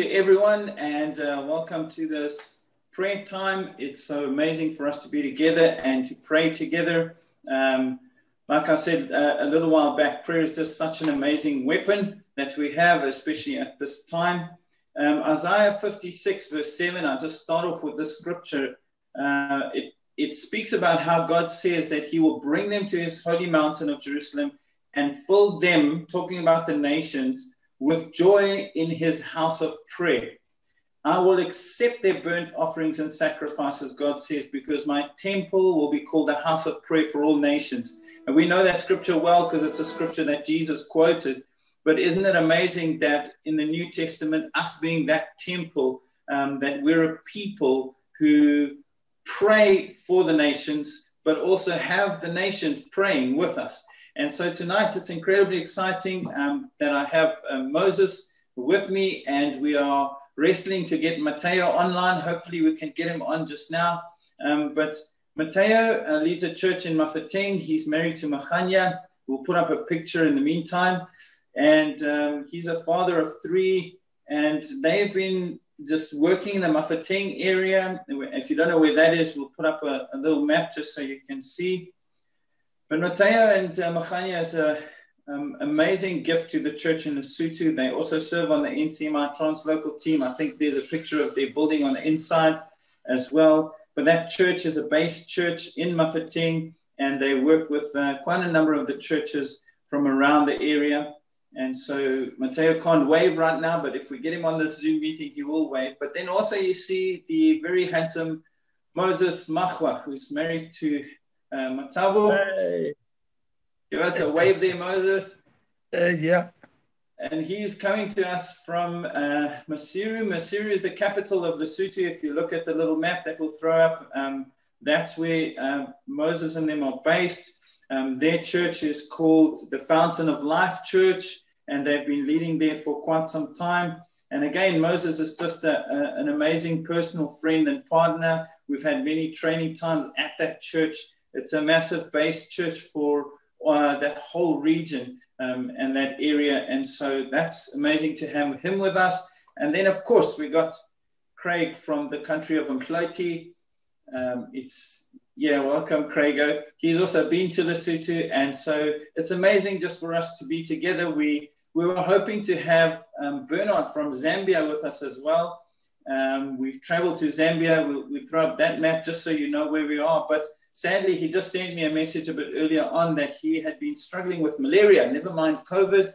to everyone, and uh, welcome to this prayer time. It's so amazing for us to be together and to pray together. Um, like I said uh, a little while back, prayer is just such an amazing weapon that we have, especially at this time. Um, Isaiah 56, verse 7, I'll just start off with this scripture. Uh, it, it speaks about how God says that He will bring them to His holy mountain of Jerusalem and fill them, talking about the nations, with joy in His house of prayer. I will accept their burnt offerings and sacrifices, God says, because my temple will be called a house of prayer for all nations. And we know that scripture well because it's a scripture that Jesus quoted. But isn't it amazing that in the New Testament, us being that temple, um, that we're a people who pray for the nations, but also have the nations praying with us. And so tonight it's incredibly exciting um, that I have uh, Moses with me, and we are wrestling to get Mateo online. Hopefully, we can get him on just now. Um, but Mateo uh, leads a church in Mafeteng. He's married to Mahanya. We'll put up a picture in the meantime. And um, he's a father of three, and they've been just working in the Mafeteng area. If you don't know where that is, we'll put up a, a little map just so you can see. But Mateo and uh, Mahanya is an um, amazing gift to the church in Lesotho. They also serve on the NCMI Translocal team. I think there's a picture of their building on the inside as well. But that church is a base church in Mafeteng, and they work with uh, quite a number of the churches from around the area. And so Mateo can't wave right now, but if we get him on this Zoom meeting, he will wave. But then also you see the very handsome Moses Machwa, who's married to uh, Matabo. Hey. Give us a wave there, Moses. Uh, yeah. And he's coming to us from uh, Maseru. Maseru is the capital of Lesotho. If you look at the little map that we'll throw up, um, that's where uh, Moses and them are based. Um, their church is called the Fountain of Life Church, and they've been leading there for quite some time. And again, Moses is just a, a, an amazing personal friend and partner. We've had many training times at that church. It's a massive base church for uh, that whole region um, and that area. And so that's amazing to have him with us. And then, of course, we got Craig from the country of Umhloti. Um, it's yeah, welcome, Craigo. He's also been to Lesotho, and so it's amazing just for us to be together. We we were hoping to have um, Bernard from Zambia with us as well. Um, we've traveled to Zambia. We'll, we'll throw up that map just so you know where we are. But sadly, he just sent me a message a bit earlier on that he had been struggling with malaria. Never mind COVID.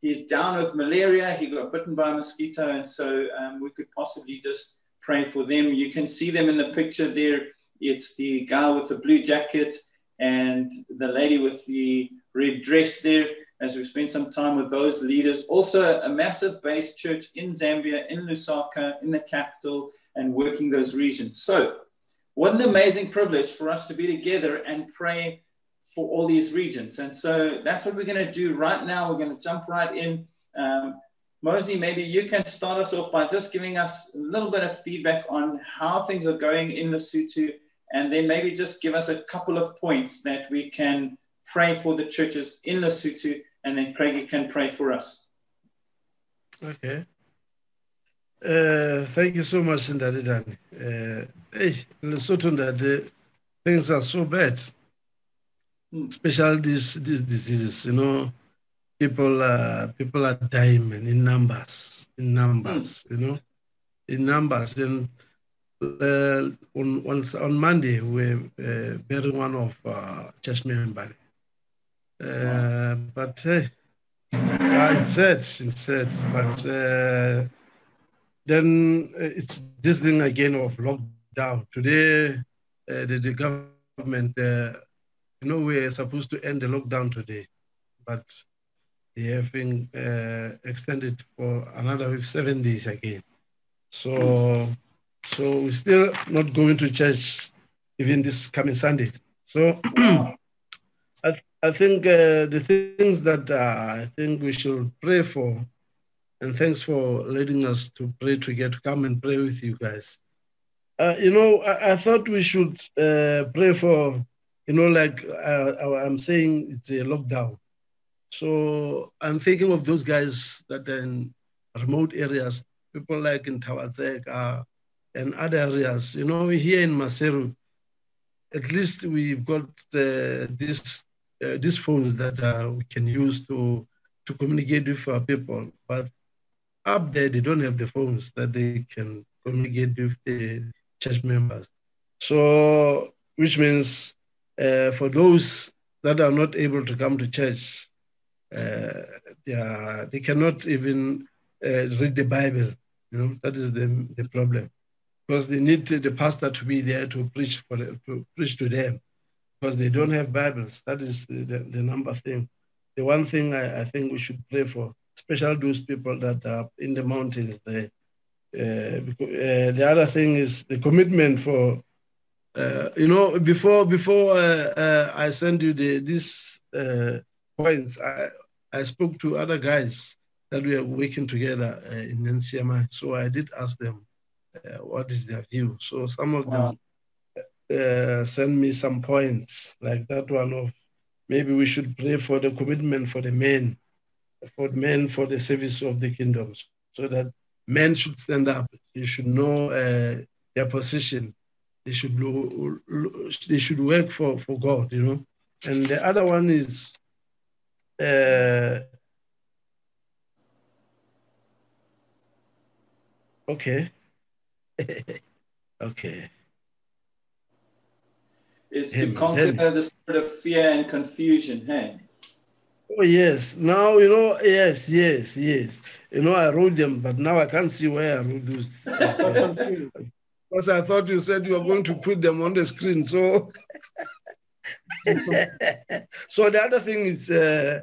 He's down with malaria. He got bitten by a mosquito, and so um, we could possibly just pray for them. You can see them in the picture there it's the guy with the blue jacket and the lady with the red dress there as we spent some time with those leaders. Also, a massive base church in Zambia, in Lusaka, in the capital, and working those regions. So, what an amazing privilege for us to be together and pray for all these regions. And so, that's what we're going to do right now. We're going to jump right in. Um, Mosey, maybe you can start us off by just giving us a little bit of feedback on how things are going in Lesotho and then maybe just give us a couple of points that we can pray for the churches in Lesotho, and then Craigie can pray for us. Okay. Uh, thank you so much, Ndadi Dani. Uh, hey, in Lesotho, the things are so bad, mm. especially these these diseases. You know, people uh, people are dying in numbers, in numbers. Mm. You know, in numbers, and uh, on, on, on Monday, we uh, burying one of uh, church members. Uh, wow. But hey, it's sad, it's sad. But uh, then it's this thing again of lockdown. Today, uh, the, the government, uh, you know, we're supposed to end the lockdown today, but they have been uh, extended for another seven days again. So so we're still not going to church even this coming Sunday. So I, th- I think uh, the things that uh, I think we should pray for, and thanks for letting us to pray together, to come and pray with you guys. Uh, you know, I, I, thought we should uh, pray for, you know, like uh, I'm saying, it's a lockdown. So I'm thinking of those guys that are in remote areas people like in Thaba-Tseka and other areas. You know, here in Maseru, at least we've got uh, this, uh, these phones that uh, we can use to, to communicate with our people. But up there, they don't have the phones that they can communicate with the church members. So, which means uh, for those that are not able to come to church, uh, they, are, they cannot even uh, read the Bible. You know, that is the, the problem. Because they need the pastor to be there to preach for to preach to them, because they don't have Bibles. That is the, the, the number thing. The one thing I, I, think we should pray for, especially those people that are in the mountains there. Uh, uh, the other thing is the commitment for uh, you know, before before uh, uh, I send you the these uh, points, I, I spoke to other guys that we are working together uh, in NCMI. So I did ask them uh, what is their view. So some of them uh, send me some points, like that one of maybe we should pray for the commitment for the men, for men for the service of the kingdoms, so that men should stand up. You should know uh, their position. They should they should work for, for God, you know. And the other one is uh, okay. okay. It's to conquer the spirit of fear and confusion, hey? Oh, yes. Now, you know, yes, yes, yes. You know, I wrote them, but now I can't see where I wrote those. because I thought you said you were going to put them on the screen. So, so the other thing is, uh,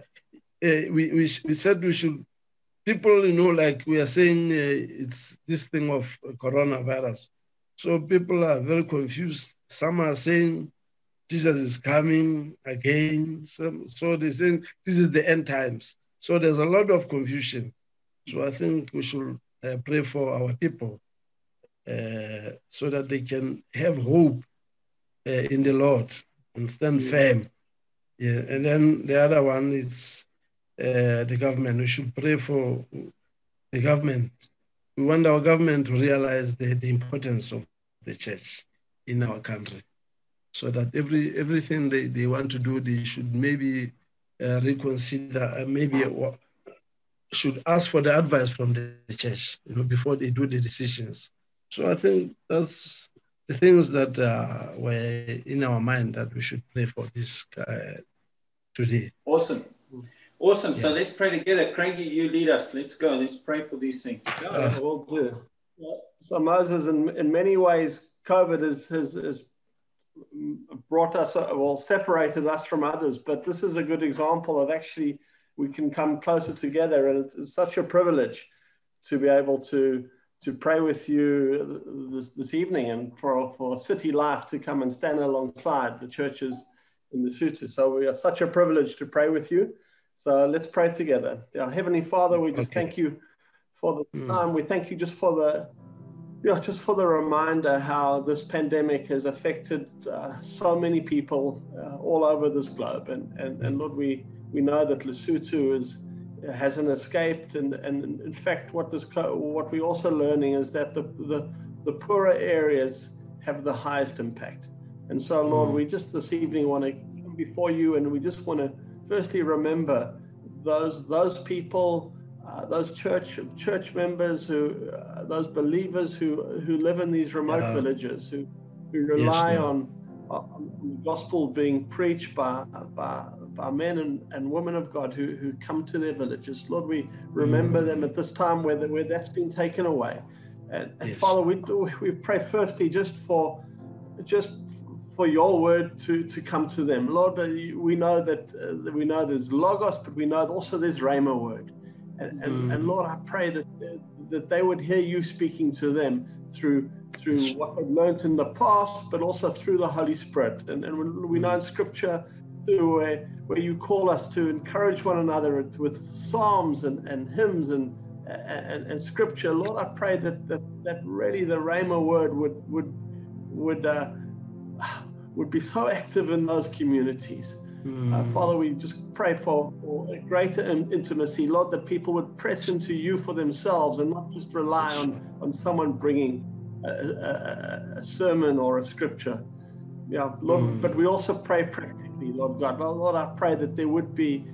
uh, we, we, we said we should, people, you know, like we are saying, uh, it's this thing of coronavirus. So people are very confused. Some are saying Jesus is coming again. Some, so they're saying this is the end times. So there's a lot of confusion. So I think we should uh, pray for our people uh, so that they can have hope uh, in the Lord and stand firm. Yeah, and then the other one is uh, the government. We should pray for the government. We want our government to realize the, the importance of the church in our country, so that every everything they, they want to do, they should maybe uh, reconsider, uh, maybe should ask for the advice from the church, you know, before they do the decisions. So I think that's the things that uh, were in our mind that we should pray for this uh, today. Awesome. Awesome. Yeah. So let's pray together. Craigie, you lead us. Let's go. Let's pray for these things. Yeah, uh, we'll do. So Moses, in, in many ways, COVID has, has, has brought us, well, separated us from others. But this is a good example of actually we can come closer together. And it's, it's such a privilege to be able to to pray with you this, this evening and for, for City Life to come and stand alongside the churches in Lesotho. So we are such a privilege to pray with you. So let's pray together. Yeah, Heavenly Father, we just okay. thank you for the mm. time. We thank you just for the yeah, just for the reminder how this pandemic has affected uh, so many people uh, all over this globe. And, and, and Lord, we, we know that Lesotho is hasn't escaped. And, and in fact, what this what we're also learning is that the, the, the poorer areas have the highest impact. And so, Lord, mm. we just this evening want to come before you, and we just want to firstly remember those those people, uh, those church church members who, uh, those believers who who live in these remote yeah. villages, who who rely yes, on, on the gospel being preached by by our men and, and women of God who, who come to their villages. Lord, we remember mm. them at this time where, the, where that's been taken away. And, and yes. Father, we, we pray firstly just for just for your word to, to come to them. Lord, uh, we know that uh, we know there's Logos, but we know also there's Rhema word. And, and, mm. and, Lord, I pray that that they would hear you speaking to them through through what they've learned in the past, but also through the Holy Spirit. And, and we know in Scripture to where, where you call us to encourage one another with psalms and, and hymns and, and, and scripture. Lord, I pray that, that, that really the Rhema word would would would uh, would be so active in those communities. Uh, Father, we just pray for, for a greater intimacy, Lord, that people would press into you for themselves and not just rely on, on someone bringing a, a, a sermon or a scripture. Yeah, Lord, mm. but we also pray practically, Lord God. Lord, I pray that there would be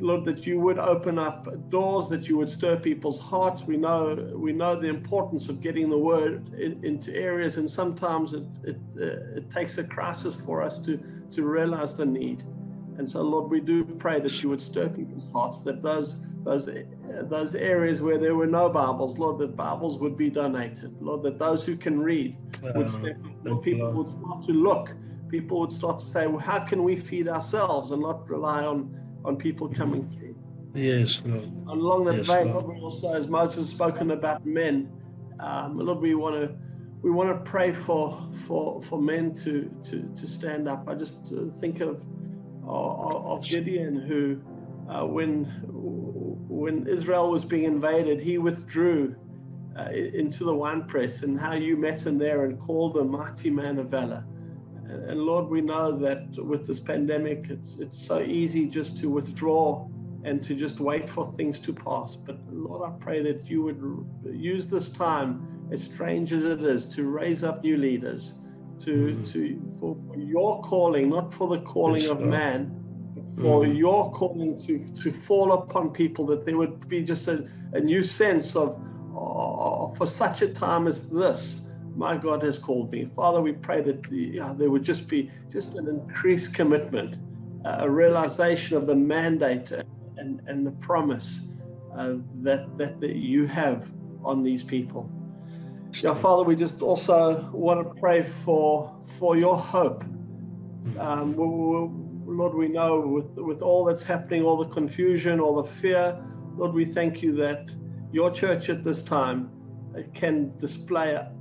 Lord, that you would open up doors, that you would stir people's hearts. We know we know the importance of getting the word in, into areas, and sometimes it it, uh, it takes a crisis for us to to realize the need. And so, Lord, we do pray that you would stir people's hearts, that those those those areas where there were no Bibles, Lord, that Bibles would be donated. Lord, that those who can read would step up, people would start to look. People would start to say, well, how can we feed ourselves and not rely on on people coming through. Yes, Lord. And along that yes, vein, Lord. Lord, also, as Moses has spoken about men, um, Lord, we want to we want to pray for for for men to to to stand up. I just uh, think of of, of Gideon, who uh, when when Israel was being invaded, he withdrew uh, into the winepress, and how you met him there and called a mighty man of valor. And Lord, we know that with this pandemic, it's it's so easy just to withdraw and to just wait for things to pass. But Lord, I pray that you would use this time, as strange as it is, to raise up new leaders, to mm-hmm. to for, your calling, not for the calling of man, for mm-hmm. your calling to to fall upon people, that there would be just a, a new sense of, oh, for such a time as this my God has called me. Father, we pray that the, uh, there would just be just an increased commitment, uh, a realization of the mandate and, and the promise uh, that, that, that you have on these people. Yeah, Father, we just also want to pray for for your hope. Um, we, we, Lord, we know with with all that's happening, all the confusion, all the fear, Lord, we thank you that your church at this time can display a,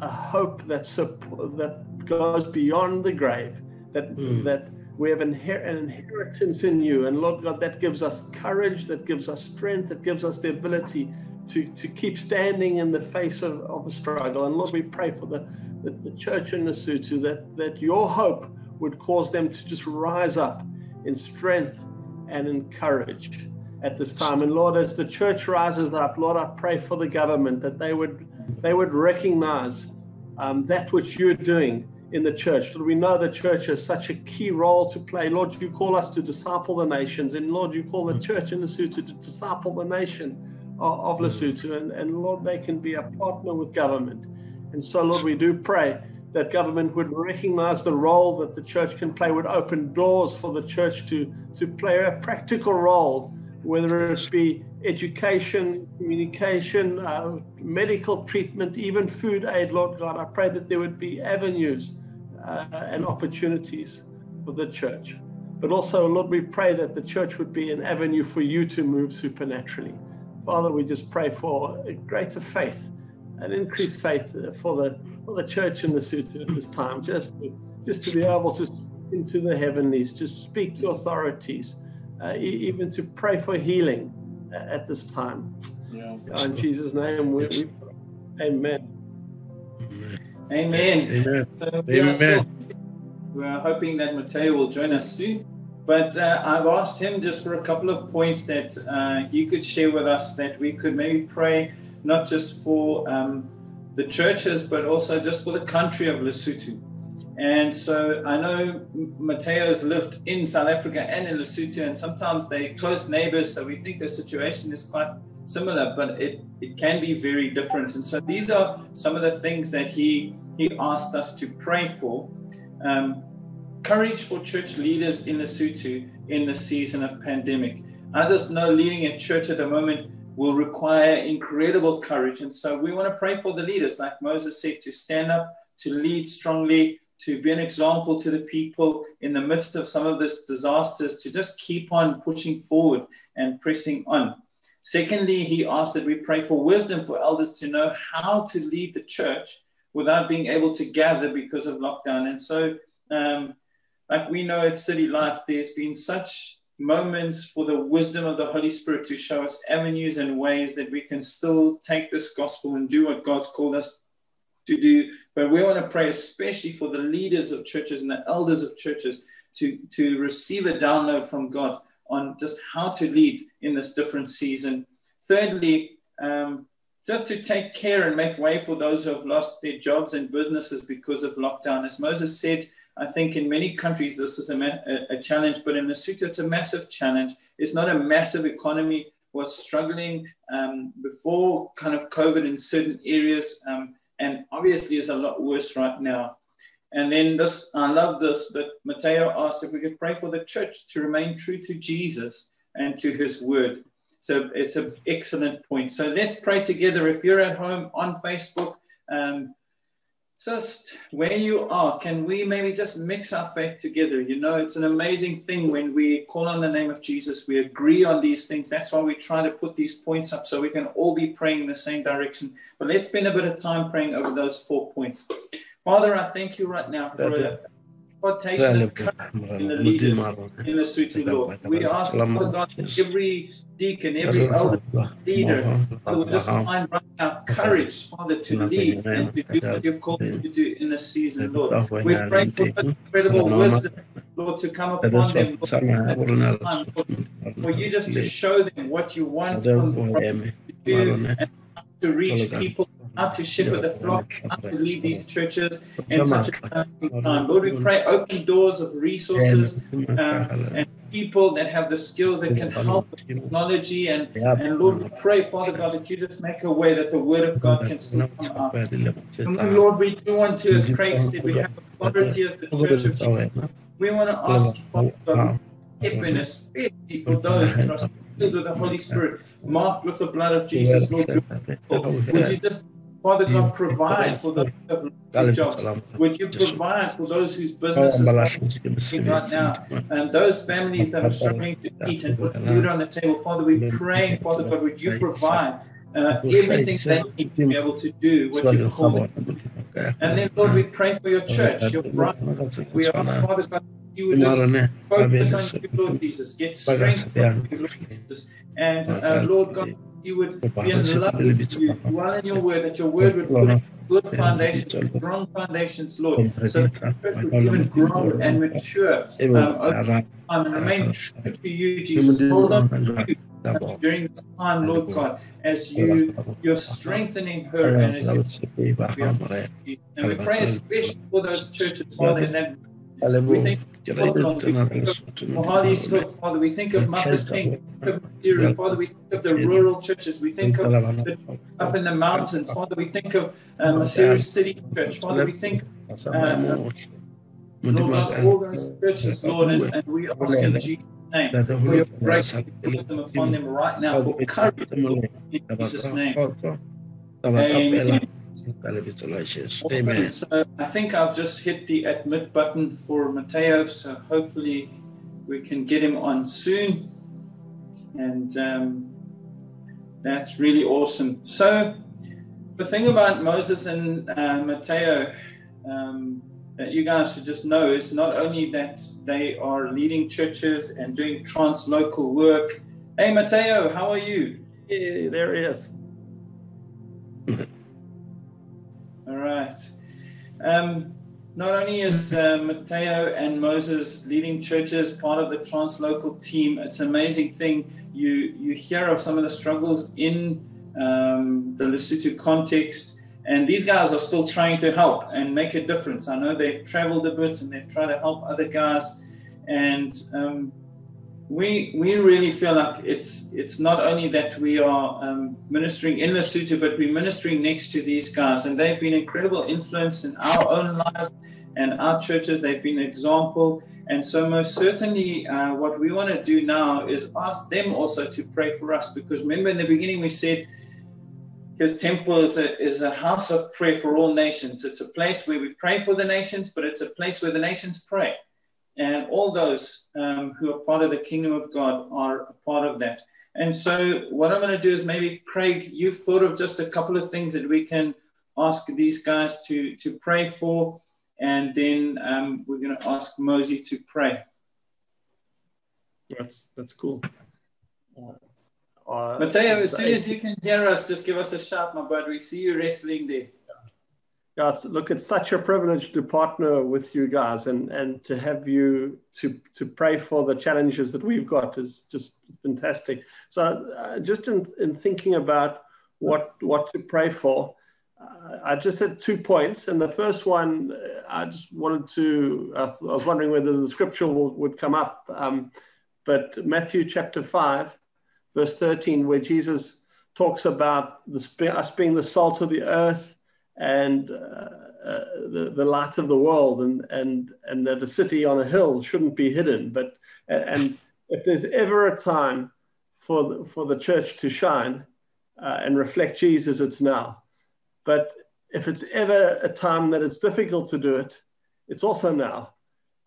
a hope that's that goes beyond the grave. That mm. that we have inher- an inheritance in you, and Lord God, that gives us courage, that gives us strength, that gives us the ability to to keep standing in the face of, of a struggle. And Lord, we pray for the the, the church in Lesotho that that your hope would cause them to just rise up in strength and in courage at this time. And Lord, as the church rises up, Lord, I pray for the government that they would they would recognize um, that which you're doing in the church. Lord, we know the church has such a key role to play. Lord, you call us to disciple the nations, and Lord, you call the mm. church in Lesotho to disciple the nation of. Lesotho, and, and Lord, they can be a partner with government. And so, Lord, we do pray that government would recognize the role that the church can play, would open doors for the church to, to play a practical role, whether it be education, communication, uh, medical treatment, even food aid, Lord God. I pray that there would be avenues uh, and opportunities for the church. But also, Lord, we pray that the church would be an avenue for you to move supernaturally. Father, we just pray for a greater faith, an increased faith for the for the church in the Lesotho at this time, just to, just to be able to into the heavenlies, to speak to authorities, uh, even to pray for healing at this time. Yeah. In Jesus' name, we, we amen. Amen. Amen. So we amen. Are still, we are hoping that Mateo will join us soon. But uh, I've asked him just for a couple of points that uh, he could share with us that we could maybe pray not just for um, the churches, but also just for the country of Lesotho. And so I know Mateo's lived in South Africa and in Lesotho, and sometimes they're close neighbors, so we think the situation is quite similar, but it, it can be very different. And so these are some of the things that he he asked us to pray for. Um, courage for church leaders in Lesotho in the season of pandemic. I just know leading a church at the moment will require incredible courage. And so we want to pray for the leaders, like Moses said, to stand up, to lead strongly, to be an example to the people in the midst of some of this disasters, to just keep on pushing forward and pressing on. Secondly, he asked that we pray for wisdom for elders to know how to lead the church without being able to gather because of lockdown. And so, um, like we know at City Life, there's been such moments for the wisdom of the Holy Spirit to show us avenues and ways that we can still take this gospel and do what God's called us to do. But we want to pray especially for the leaders of churches and the elders of churches to, to receive a download from God on just how to lead in this different season. Thirdly, um, just to take care and make way for those who have lost their jobs and businesses because of lockdown. As Moses said, I think in many countries this is a, a challenge, but in Lesotho it's a massive challenge. It's not a massive economy. Was struggling um, before kind of COVID in certain areas, um, and obviously is a lot worse right now. And then this, I love this, but Mateo asked if we could pray for the church to remain true to Jesus and to his word. So it's an excellent point. So let's pray together. If you're at home on Facebook, um, just where you are, can we maybe just mix our faith together? You know, it's an amazing thing when we call on the name of Jesus, we agree on these things. That's why we try to put these points up so we can all be praying in the same direction. But let's spend a bit of time praying over those four points. Father, I thank you right now for a quotation of in the leaders in the Lesotho, Lord. We ask, Father God, every deacon, every elder leader, Father, will just find right now courage, Father, to lead and to do what you've called them to do in this season, Lord. We pray for incredible wisdom, Lord, to come upon them, Lord, for you just to show them what you want from, from do and to reach people how to shepherd the flock, how to lead these churches in such a time. Lord, we pray open doors of resources um, and people that have the skills that can help with technology. And, and Lord, we pray, Father God, that you just make a way that the word of God can still come out. And Lord, we do want to, as Craig said, we have authority as the church of Jesus. We want to ask, Father God, especially for those that are filled with the Holy Spirit, marked with the blood of Jesus, Lord. Would you just Father God, provide for those who have jobs. Would you provide for those whose businesses are right now and those families that are struggling to eat and put food on the table? Father, we pray, Father God, would you provide uh, everything they need to be able to do what you've called them. And then, Lord, we pray for your church, your bride. We ask, Father God, you would just focus on you, Lord Jesus, get strength from you, Lord Jesus. And uh, Lord God, you would be in love with you, dwell in your word, that your word would put good foundations, strong foundations, Lord, so that the church would even grow and mature um, over time and remain true to you, Jesus. Hold on to you during this time, Lord God, as you you're strengthening her and as you, and we pray especially for those churches, Father, in that we think Mohale's Hoek, Father, we think of Mother's King, Father, we think of the rural churches, we think of the, up in the mountains, Father, we think of um, Maseru City Church, Father, we think uh, Lord God, all those churches, Lord, and, and we ask in Jesus' name for your grace wisdom upon them right now, for courage in Jesus' name. Amen. Amen. So I think I've just hit the admit button for Mateo, so hopefully we can get him on soon. And um, that's really awesome. So the thing about Moses and uh, Mateo um, that you guys should just know is not only that they are leading churches and doing trans-local work. Hey, Mateo, how are you? Hey, there he is. All right. Um, not only is uh, Mateo and Moses leading churches part of the translocal team, it's an amazing thing. You you hear of some of the struggles in um, the Lesotho context, and these guys are still trying to help and make a difference. I know they've traveled a bit and they've tried to help other guys, and um, we we really feel like it's it's not only that we are um, ministering in Lesotho, but we're ministering next to these guys, and they've been incredible influence in our own lives and our churches. They've been an example, and so most certainly, uh, what we want to do now is ask them also to pray for us, because remember in the beginning we said. His temple is a, is a house of prayer for all nations. It's a place where we pray for the nations, but it's a place where the nations pray. And all those um, who are part of the kingdom of God are a part of that. And so, what I'm going to do is maybe, Craig, you've thought of just a couple of things that we can ask these guys to, to pray for. And then um, we're going to ask Mosey to pray. That's, that's cool. Uh, Mateo, as soon as you can hear us, just give us a shout, my bud. We see you wrestling there. Yeah, it's, look, it's such a privilege to partner with you guys and, and to have you to, to pray for the challenges that we've got is just fantastic. So uh, just in, in thinking about what, what to pray for, uh, I just had two points. And the first one, uh, I just wanted to, I, I was wondering whether the scripture will, would come up. Um, but Matthew chapter 5, verse 13, where Jesus talks about the, us being the salt of the earth and uh, uh, the, the light of the world and, and, and that a city on a hill shouldn't be hidden. But, and if there's ever a time for the, for the church to shine uh, and reflect Jesus, it's now. But if it's ever a time that it's difficult to do it, it's also now.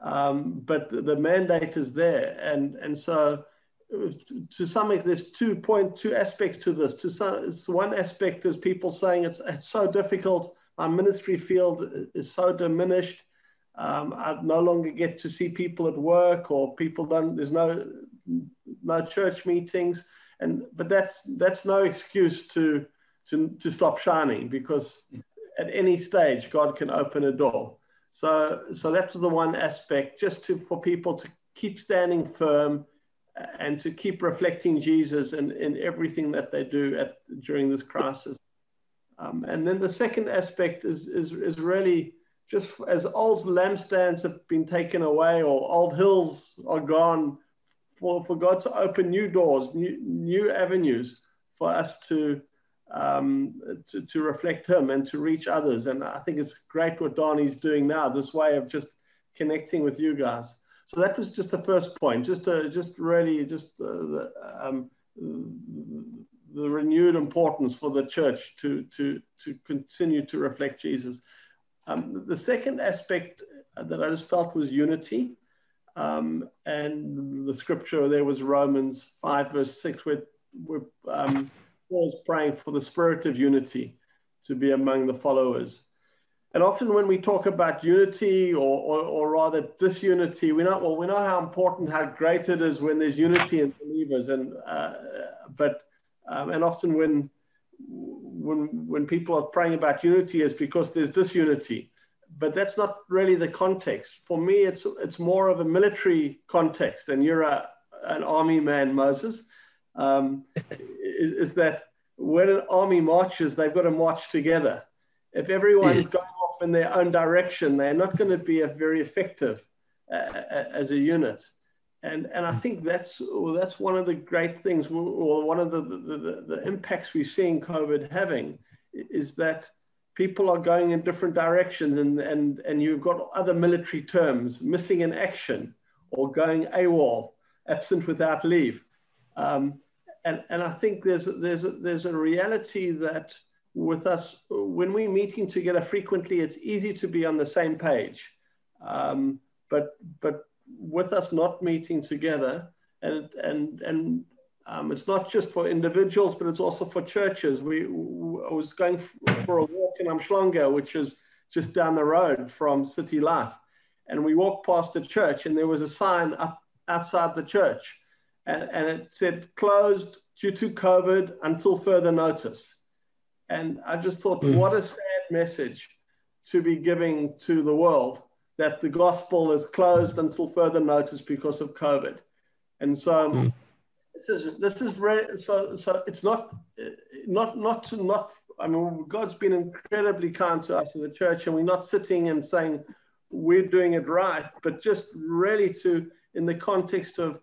Um, but the, the mandate is there. And, and so to some extent, there's two point two aspects to this. To some, one aspect is people saying it's, it's so difficult. My ministry field is so diminished. Um, I no longer get to see people at work, or people don't. There's no no church meetings, and but that's that's no excuse to to to stop shining because at any stage God can open a door. So so that was the one aspect, just to for people to keep standing firm and to keep reflecting Jesus in, in everything that they do at, during this crisis. Um, and then the second aspect is, is, is really just as old lampstands have been taken away or old hills are gone, for, for God to open new doors, new, new avenues for us to, um, to, to reflect Him and to reach others. And I think it's great what Donnie's doing now, this way of just connecting with you guys. So that was just the first point, just to, just really just uh, the, um, the renewed importance for the church to, to, to continue to reflect Jesus. Um, the second aspect that I just felt was unity. Um, and the scripture there was Romans 5, verse 6, where, where um, Paul's praying for the spirit of unity to be among the followers. And often when we talk about unity or, or, or, rather disunity, we know, well, we know how important, how great it is when there's unity in believers. And, uh, but, um, and often when, when, when people are praying about unity is because there's disunity. But that's not really the context. For me, it's, it's more of a military context. And you're a, an army man, Moses. Um, is, is that when an army marches, they've got to march together. If everyone's going in their own direction, they're not going to be very effective uh, uh, as a unit. And, and I think that's, well, that's one of the great things, or one of the, the, the, the impacts we're seeing COVID having is that people are going in different directions and, and, and you've got other military terms, missing in action or going AWOL, absent without leave. Um, and, and I think there's, there's, a, there's a reality that with us, when we're meeting together frequently, it's easy to be on the same page. Um, but, but with us not meeting together, and, and, and um, it's not just for individuals, but it's also for churches. We, I was going for a walk in Umhlanga, which is just down the road from City Life. And we walked past the church, and there was a sign up outside the church. And, and it said closed due to COVID until further notice. And I just thought, mm. what a sad message to be giving to the world that the gospel is closed until further notice because of COVID. And so mm. this is this is re- so so it's not not not to not I mean God's been incredibly kind to us as a church, and we're not sitting and saying we're doing it right, but just really to in the context of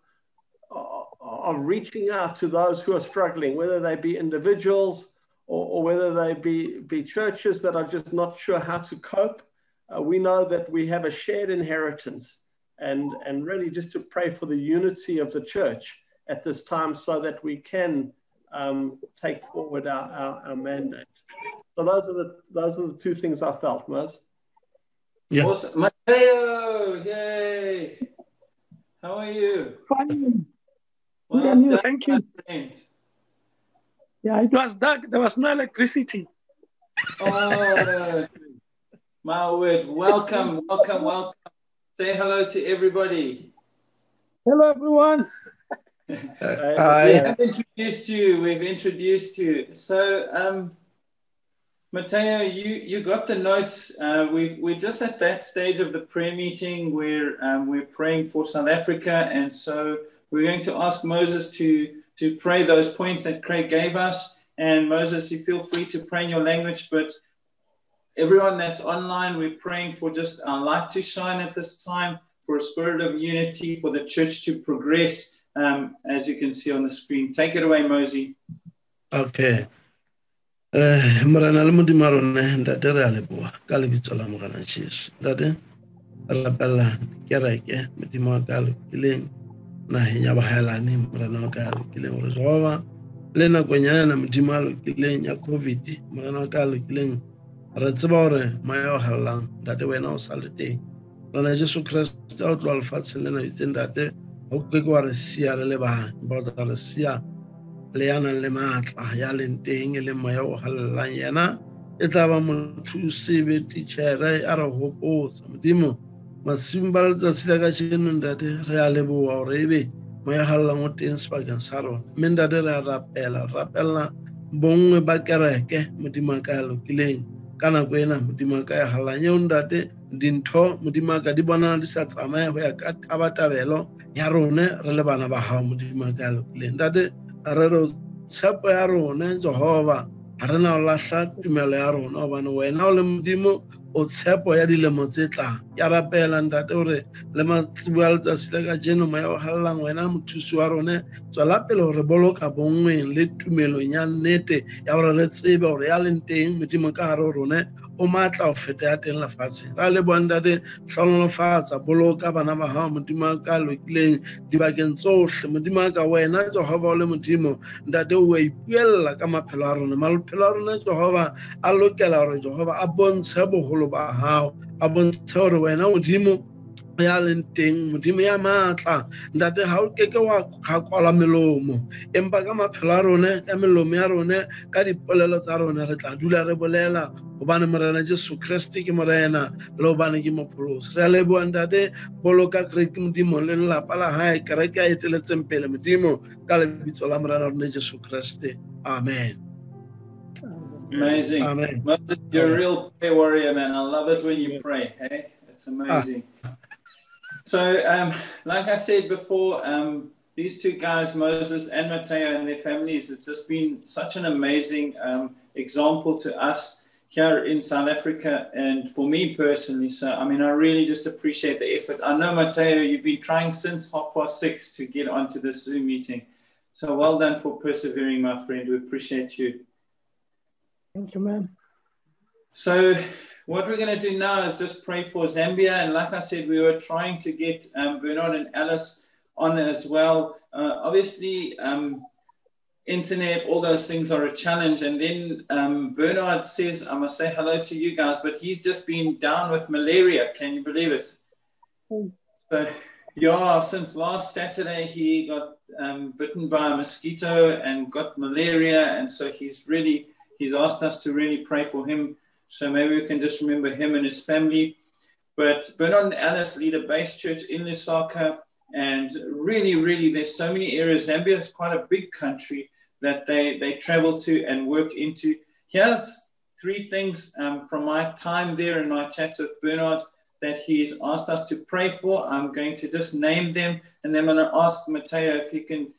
of reaching out to those who are struggling, whether they be individuals or, or whether they be, be churches that are just not sure how to cope. Uh, we know that we have a shared inheritance and, and really just to pray for the unity of the church at this time so that we can um, take forward our, our, our, mandate. So those are the those are the two things I felt, Maz. Yeah. Awesome. Mateo, yay! How are you? Fine. Well yeah, thank you. Friend. Yeah, it was dark. There was no electricity. Oh, my word. Welcome, welcome, welcome. Say hello to everybody. Hello, everyone. Hi. We have introduced you. We've introduced you. So, um, Mateo, you, you got the notes. Uh, we we're just at that stage of the prayer meeting where um, we're praying for South Africa. And so we're going to ask Moses to, to pray those points that Craig gave us. And Moses, you feel free to pray in your language, but everyone that's online, we're praying for just our light to shine at this time, for a spirit of unity, for the church to progress, um, as you can see on the screen. Take it away, Mosey. Okay. eh morena le modimo rone ntate re a leboa ka lebitso la mogala jesu ntate re lapella kereke modimo wa ka lokileng nageng ya bahaelane morena wa ka kile lokileng gore jehova le nakong ya na modimo a lokileng ya covid morena wa ka ya lokileng re tseba gore maya o galelang ntate wena o sa le teng rona jesu kreste o tloa lefatsheng le na itseng ntate go ke ke wa re sia re le bang. Ba o re sia le ya nang le maatla ya leng teng e leng moya o galelelang yena. E tla ba mothusi be tichere a re gopotsa modimo masimo ba letsatsi la ka jeno ntate re a leboa gore ebe moya galelang o teng sebakeng sa rona. Mme ntate re a rapela rapella bongwe ba kereke modimo a ka ya lokileng ka nako ena. Modimo a ka ya galelang eo ntate dintho modimo a ka di bonana di sa tsamaye go ya ka tabatabelo ya rone re le bana ba gago modimo a ka ya lokileng. Ntate re re tshepo ya rona jehova ga re na go lahla tumelo ya rona gobane wena o le modimo o tshepo ya dilemo tse tlang. Ya rapela ntate gore le matsibo a letsatsi le ka jeno moya o galelang wena mothusi wa rone tswela pele gore boloka bongweng le tumelong ya nnete ya gore re tsebe gore ya leng teng modimo ka gare rone o matla go feta ya teng lefatsheng. Ra leboang ntate tlhonolofatsa boloka bana ba gago modimo a ka lokileng dibakeng tsotlhe modimo a ka wena jehova o le modimo. Ntate o a ipuelela ka maphelo a rona. Maphelo a rona jehova a lokela gore jehova a bontshe bogolo ba gago a bontshe gore wena modimo ya leng teng modimo ya maatla ntate ga o keke wa gakwala melomo empa ka maphelo a rone ka melomo ya rone ka dipolelo tsa rone re tla dula re bolela gobane morena jesu kreste ke morena le gobane ke mopholosi re a leboa ntate boloka kereke modimo le lelapa la gae kereke a eteletseng pele modimo ka lebitso la morena rone jesu kreste amen Amazing. Amen. You're a real prayer warrior, man. I love it when you pray. Hey, it's ah. amazing. So, um, like I said before, um, these two guys, Moses and Mateo, and their families, have just been such an amazing um, example to us here in South Africa and for me personally. So, I mean, I really just appreciate the effort. I know, Mateo, you've been trying since half past six to get onto this Zoom meeting. So, well done for persevering, my friend. We appreciate you. Thank you, man. So, what we're going to do now is just pray for Zambia. And like I said, we were trying to get um, Bernard and Alice on as well. Uh, obviously, um, internet, all those things are a challenge. And then um, Bernard says, I must say hello to you guys, but he's just been down with malaria. Can you believe it? Mm. So, yeah, since last Saturday, he got um, bitten by a mosquito and got malaria. And so he's really, he's asked us to really pray for him. So maybe we can just remember him and his family. But Bernard and Alice lead a base church in Lusaka. And really, really, there's so many areas. Zambia is quite a big country that they, they travel to and work into. Here's three things um, from my time there and my chats with Bernard that he's asked us to pray for. I'm going to just name them and then I'm going to ask Mateo if he can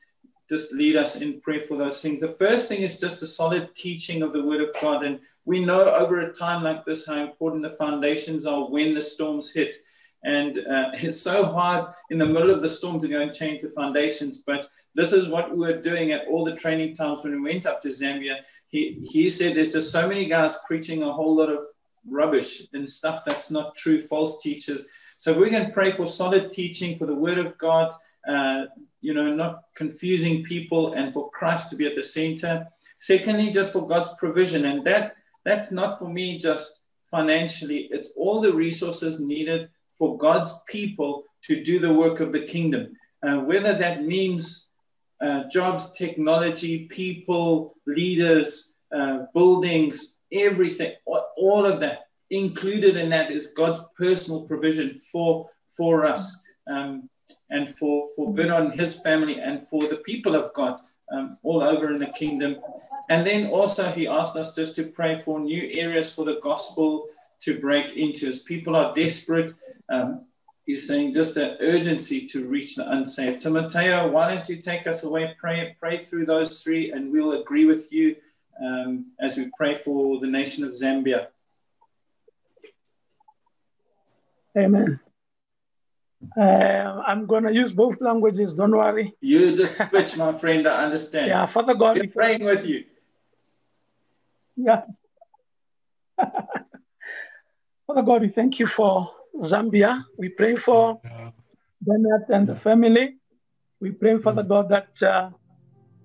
just lead us in prayer for those things. The first thing is just the solid teaching of the Word of God. And we know over a time like this how important the foundations are when the storms hit. And uh, it's so hard in the middle of the storm to go and change the foundations. But this is what we were doing at all the training times when we went up to Zambia. He, he said there's just so many guys preaching a whole lot of rubbish and stuff that's not true, false teachers. So we're going to pray for solid teaching, for the word of God, uh, you know, not confusing people and for Christ to be at the center. Secondly, just for God's provision. And that that's not for me just financially, it's all the resources needed for God's people to do the work of the kingdom. Uh, whether that means uh, jobs, technology, people, leaders, uh, buildings, everything, all of that included in that is God's personal provision for for us um, and for for Bernard and his family and for the people of God. Um, all over in the kingdom. And then also, he asked us just to pray for new areas for the gospel to break into as people are desperate. Um, he's saying just an urgency to reach the unsaved. So, Mateo, why don't you take us away? Pray, pray through those three, and we'll agree with you um, as we pray for the nation of Zambia. Amen. Uh, I'm going to use both languages, don't worry. You just switch, my friend, I understand. Yeah, Father God. We're praying with you. Yeah. Father God, we thank you for Zambia. We pray for Bernard and the family. We pray, Father mm. God, that uh,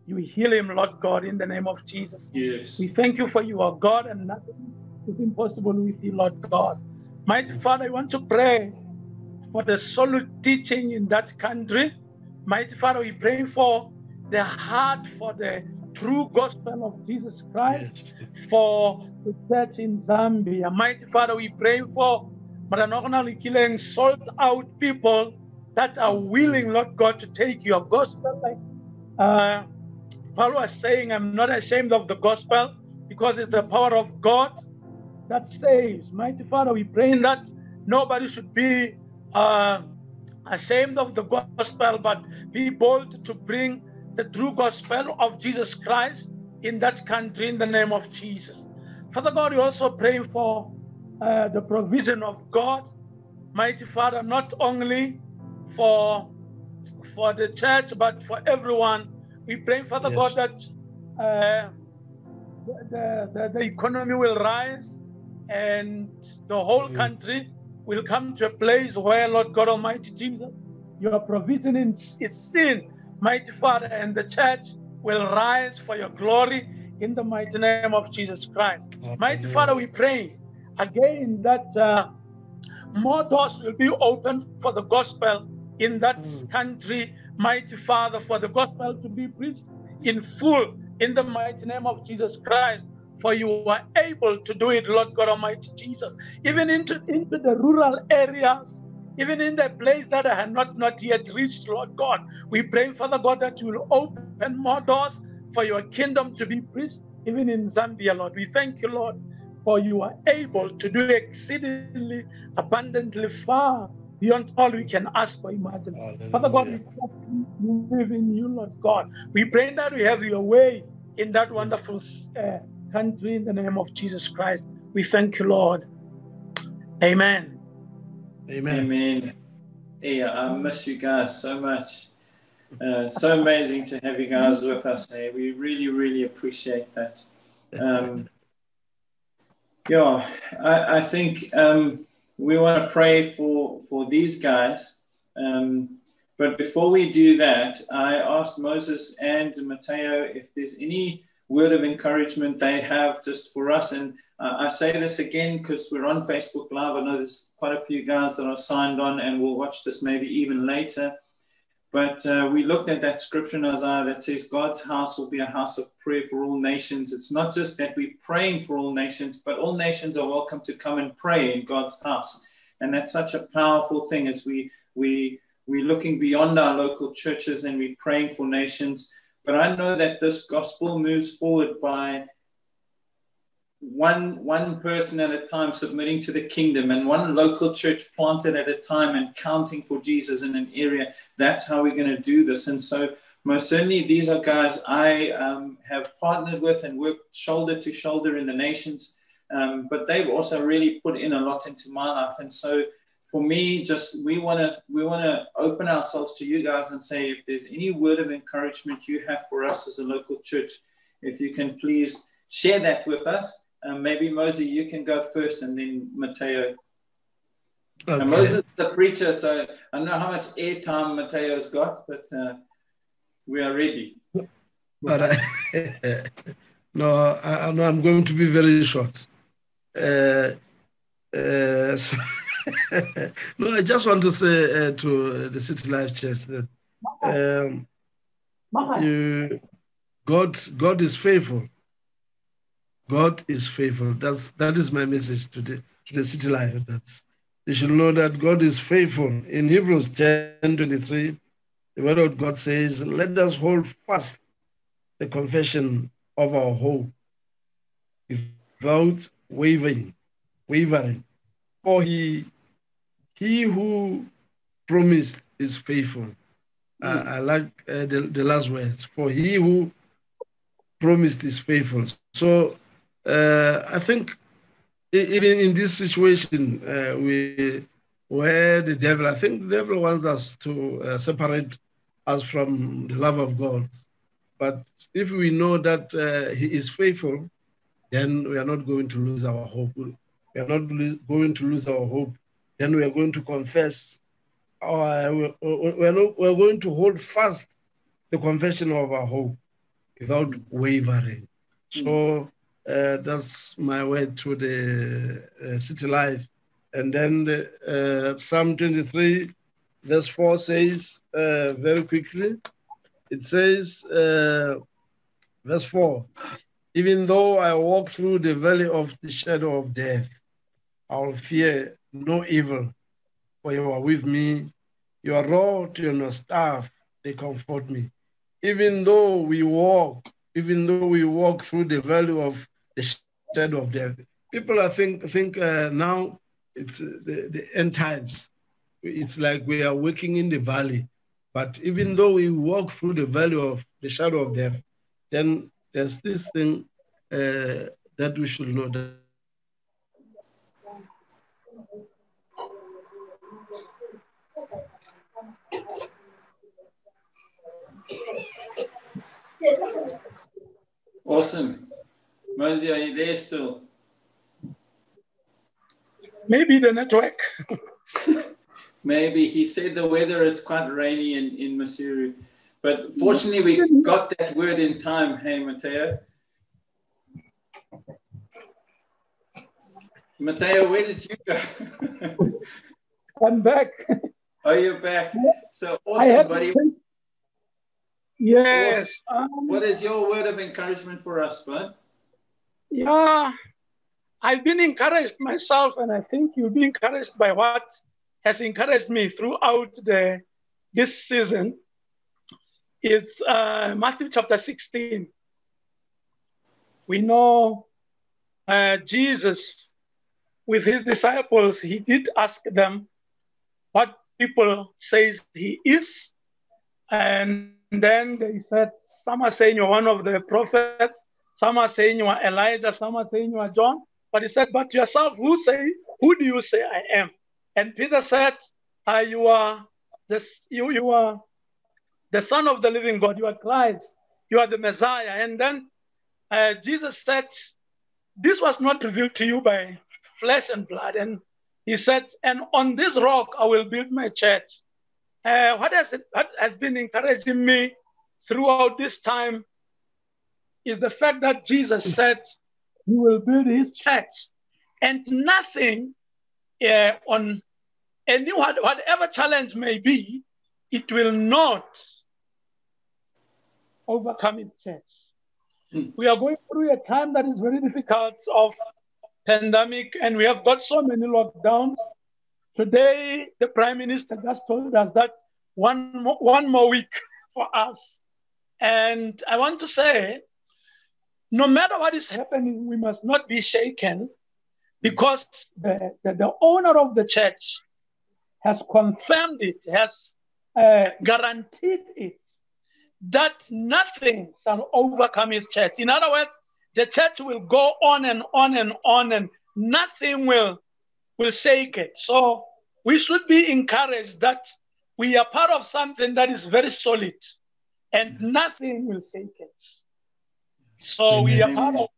you heal him, Lord God, in the name of Jesus. Yes. We thank you for you are God and nothing is impossible with you, Lord God. Mighty Father, I want to pray for the solid teaching in that country. Mighty Father, we pray for the heart for the true gospel of Jesus Christ for the church in Zambia. Mighty Father, we pray for Maranogna killing sold out people that are willing, Lord God, to take your gospel. Like uh, Paul was saying, I'm not ashamed of the gospel because it's the power of God that saves. Mighty Father, we pray that nobody should be uh, ashamed of the gospel, but be bold to bring the true gospel of Jesus Christ in that country in the name of Jesus. Father God, we also pray for uh, the provision of God, mighty Father, not only for for the church but for everyone. We pray, Father yes. God, that uh, the, the, the economy will rise and the whole mm. country will come to a place where, Lord God Almighty Jesus, your provision is seen, mighty Father, and the church will rise for your glory in the mighty name of Jesus Christ. Amen. Mighty Father, we pray again that uh, more doors will be opened for the gospel in that mm. country, mighty Father, for the gospel to be preached in full in the mighty name of Jesus Christ for you are able to do it, Lord God Almighty Jesus. Even into, into the rural areas, even in the place that I have not, not yet reached, Lord God. We pray, Father God, that you will open more doors for your kingdom to be preached, even in Zambia, Lord. We thank you, Lord, for you are able to do exceedingly abundantly far beyond all we can ask or imagine. Hallelujah. Father God, we live in you, Lord God. We pray that we have your way in that wonderful uh, country in the name of Jesus Christ. We thank you, Lord. Amen. Amen. Amen. Yeah, I miss you guys so much. Uh, so amazing to have you guys with us. Eh? We really, really appreciate that. Um, yeah, I, I think um, we want to pray for for these guys. Um, but before we do that, I asked Moses and Mateo if there's any word of encouragement they have just for us. And uh, I say this again because we're on Facebook Live. I know there's quite a few guys that are signed on and will watch this maybe even later. But uh, we looked at that scripture in Isaiah that says God's house will be a house of prayer for all nations. It's not just that we're praying for all nations, but all nations are welcome to come and pray in God's house. And that's such a powerful thing as we we we're looking beyond our local churches and we're praying for nations. But I know that this gospel moves forward by one one person at a time submitting to the kingdom and one local church planted at a time and counting for Jesus in an area. That's how we're going to do this. And so most certainly these are guys I um, have partnered with and worked shoulder to shoulder in the nations. Um, but they've also really put in a lot into my life. And so for me, just we want to we want to open ourselves to you guys and say if there's any word of encouragement you have for us as a local church, if you can please share that with us. Um, maybe Mosey, you can go first, and then Mateo. Okay. Moses is the preacher, so I don't know how much airtime Mateo's got, but uh, we are ready. But I, no, I, know I'm going to be very short. Uh, uh, so no, I just want to say uh, to the City Life Church that um, you, God, God is faithful. God is faithful. That's that is my message to the to the City Life. That you should know that God is faithful. In Hebrews 10 23, the word of God says, Let us hold fast the confession of our hope without wavering, wavering. For he, he who promised is faithful. Mm. Uh, I like uh, the, the last words. For he who promised is faithful. So uh, I think even in this situation, uh, we where the devil, I think the devil wants us to uh, separate us from the love of God. But if we know that uh, He is faithful, then we are not going to lose our hope. We are not going to lose our hope. Then we are going to confess. Our, we are, not, we are going to hold fast the confession of our hope without wavering. So uh, that's my way to the uh, city life. And then the, uh, Psalm 23, verse 4 says, uh, very quickly, it says, uh, verse 4 Even though I walk through the valley of the shadow of death, I'll fear no evil, for you are with me. Your rod and your staff, they comfort me. Even though we walk, even though we walk through the valley of the shadow of death, people I think think uh, now it's uh, the, the end times. It's like we are working in the valley. But even though we walk through the valley of the shadow of death, then there's this thing uh, that we should know that Awesome. Mosey, are you there still? Maybe the network. Maybe he said the weather is quite rainy in, in Maseru. But fortunately, we got that word in time. Hey, Mateo. Mateo, where did you go? I'm back. Oh, are you back? So awesome, buddy. Yes. Um, what is your word of encouragement for us, bud? Yeah, I've been encouraged myself, and I think you'll be encouraged by what has encouraged me throughout the this season. It's uh, Matthew chapter 16. We know uh, Jesus, with his disciples, he did ask them what people says he is, and then they said, some are saying you're one of the prophets, some are saying you are Elijah, some are saying you are John. But he said, But yourself, who say, who do you say I am? And Peter said, uh, You are this you, you are the Son of the living God, you are Christ, you are the Messiah. And then uh, Jesus said, This was not revealed to you by flesh and blood. And he said, And on this rock I will build my church. Uh, what, has, what has been encouraging me throughout this time is the fact that Jesus said he will build his church and nothing uh, on any whatever challenge may be, it will not overcome its church. Mm. We are going through a time that is very difficult of pandemic, and we have got so many lockdowns. Today, the prime minister just told us that one more, one more week for us. And I want to say no matter what is happening, we must not be shaken because the, the, the owner of the church has confirmed it, has uh, guaranteed it, that nothing shall overcome his church. In other words, the church will go on and on and on, and nothing will, will shake it. So we should be encouraged that we are part of something that is very solid, and nothing will shake it. So we are part of.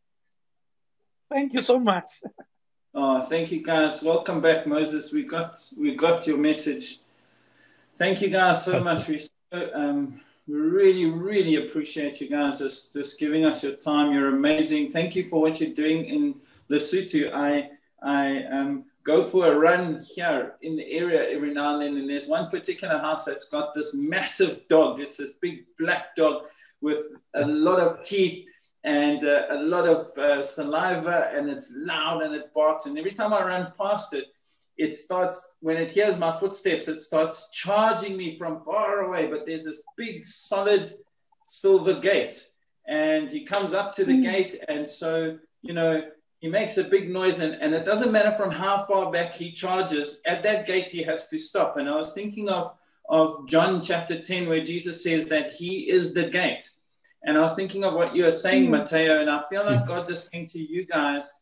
Thank you so much. Oh, thank you guys. Welcome back, Moses. We got we got your message. Thank you guys so much. We um, really, really appreciate you guys just, just giving us your time. You're amazing. Thank you for what you're doing in Lesotho. I I um, go for a run here in the area every now and then, and there's one particular house that's got this massive dog. It's this big black dog with a lot of teeth and uh, a lot of uh, saliva and it's loud and it barks. And every time I run past it, it starts, when it hears my footsteps, it starts charging me from far away. But there's this big solid silver gate. and he comes up to the mm. gate. And so, you know, he makes a big noise, and, and it doesn't matter from how far back he charges, at that gate he has to stop. And I was thinking of, of John chapter 10, where Jesus says that he is the gate. And I was thinking of what you are saying, mm. Mateo, and I feel like God is saying to you guys,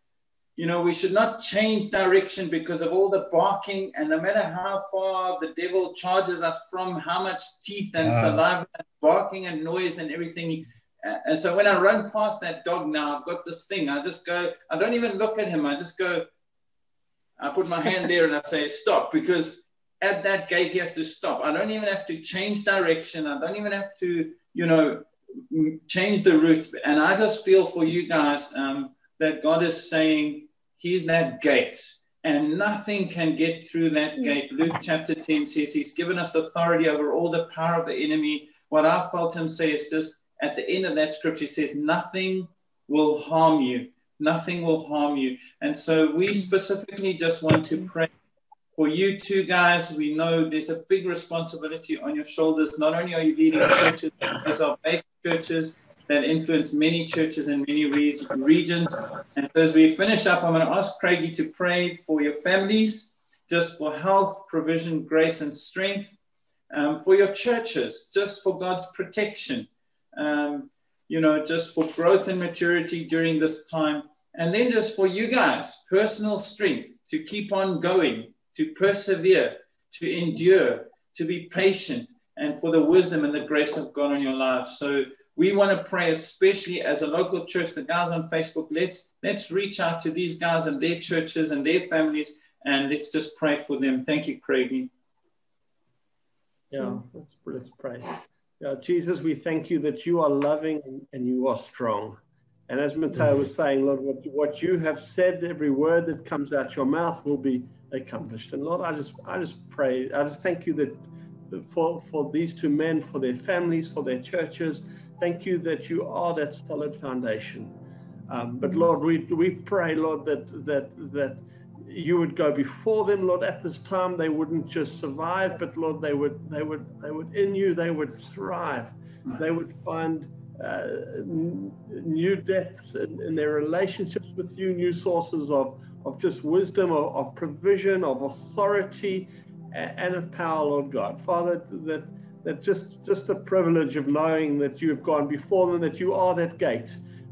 you know, we should not change direction because of all the barking, and no matter how far the devil charges us from, how much teeth and uh. saliva, and barking and noise and everything. And so when I run past that dog now, I've got this thing. I just go, I don't even look at him. I just go, I put my hand there and I say, stop, because at that gate, he has to stop. I don't even have to change direction. I don't even have to, you know, change the route. And I just feel for you guys um, that God is saying, He's that gate, and nothing can get through that gate. Luke chapter 10 says, He's given us authority over all the power of the enemy. What I felt Him say is just at the end of that scripture, says, Nothing will harm you. Nothing will harm you. And so we specifically just want to pray for you two guys, we know there's a big responsibility on your shoulders. Not only are you leading churches, these are base churches that influence many churches in many re- regions. And so as we finish up, I'm going to ask Craigie to pray for your families, just for health, provision, grace, and strength, um, for your churches, just for God's protection, um, you know, just for growth and maturity during this time. And then just for you guys, personal strength to keep on going, to persevere, to endure, to be patient, and for the wisdom and the grace of God in your life. So we want to pray, especially as a local church, the guys on Facebook. Let's let's reach out to these guys and their churches and their families, and let's just pray for them. Thank you, Craigie. Yeah, let's let's pray. Yeah, Jesus, we thank you that you are loving and you are strong. And as Mateo was mm-hmm. saying, Lord, what, what you have said, every word that comes out your mouth will be accomplished. And Lord, I just I just pray, I just thank you that for for these two men, for their families, for their churches. Thank you that you are that solid foundation. Um, but mm-hmm. Lord, we we pray, Lord, that that that you would go before them, Lord. At this time, they wouldn't just survive, but Lord, they would they would they would in you they would thrive. They would find uh, new depths in, in, their relationships with you, new sources of, of just wisdom, of, of provision, of authority, and of power, Lord God. Father, that that just just the privilege of knowing that you have gone before them, that you are that gate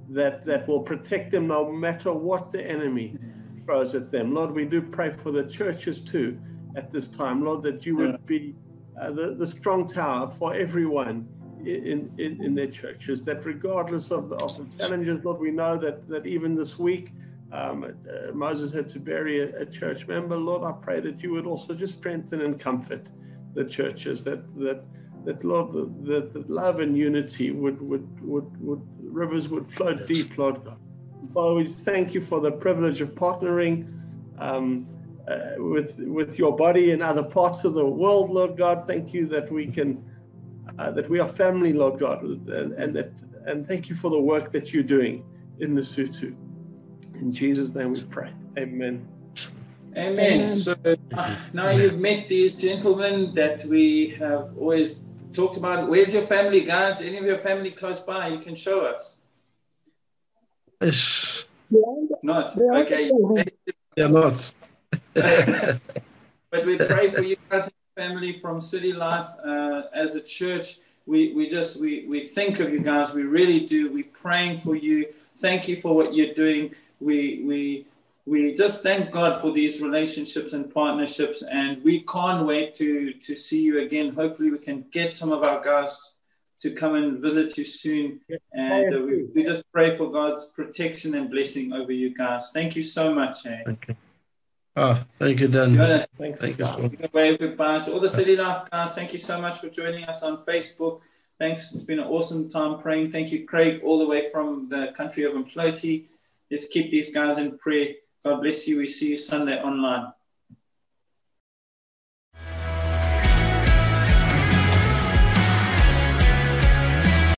that that will protect them no matter what the enemy throws at them. Lord, we do pray for the churches too at this time, Lord, that you would be uh, the, the strong tower for everyone in, in, in their churches, that regardless of the, of the challenges, Lord, we know that, that even this week, um, uh, Moses had to bury a, a, church member. Lord, I pray that you would also just strengthen and comfort the churches, that, that, that Lord, the, the love and unity would, would, would, would, rivers would flow deep, Lord God. Father, we thank you for the privilege of partnering um, uh, with, with your body in other parts of the world, Lord God. Thank you that we can uh, that we are family, Lord God, and, and, that and thank you for the work that you're doing in Lesotho. In Jesus' name we pray. Amen. Amen. So uh, now you've met these gentlemen that we have always talked about. Where's your family, guys? Any of your family close by? You can show us. Ish. Not okay. Yeah, not. but we pray for you guys family from City Life uh, as a church. We, we just we, we think of you guys. We really do. We're praying for you. Thank you for what you're doing. We we we just thank God for these relationships and partnerships, and we can't wait to to see you again. Hopefully, we can get some of our guys to come and visit you soon. And uh, we, we just pray for God's protection and blessing over you guys. Thank you so much. Eh? Okay. Oh, thank you, Dan. Wanna, Thanks. Thank you. So wave goodbye to all the City Life guys. Thank you so much for joining us on Facebook. Thanks. It's been an awesome time praying. Thank you, Craig, all the way from the country of Umhloti. Let's keep these guys in prayer. God bless you. We see you Sunday online.